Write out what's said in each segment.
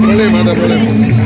problema, no problema.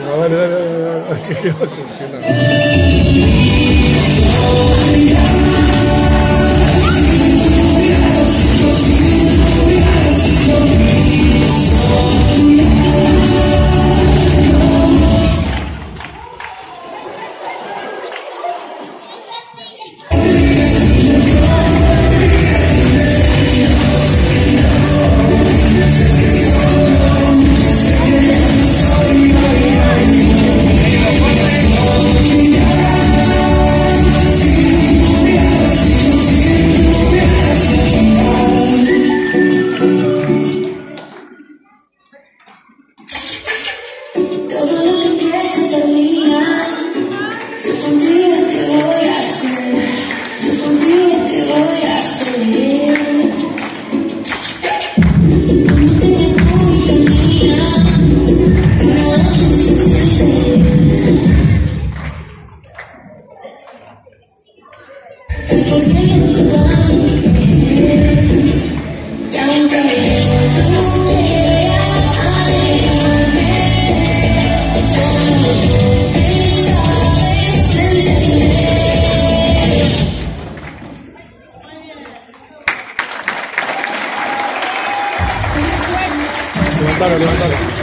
aquela coisa. Hasta luego.